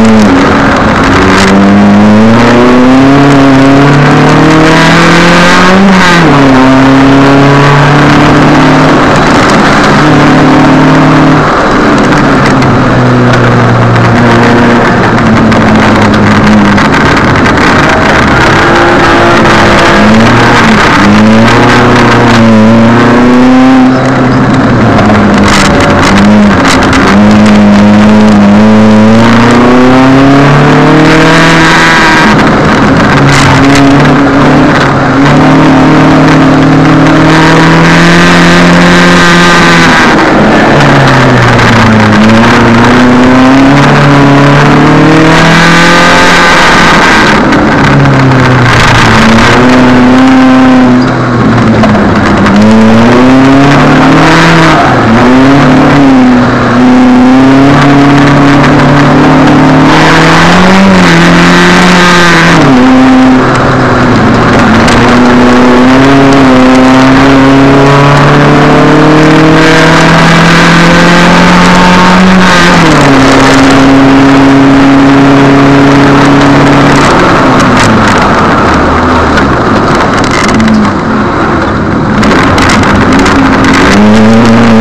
Amen. うん。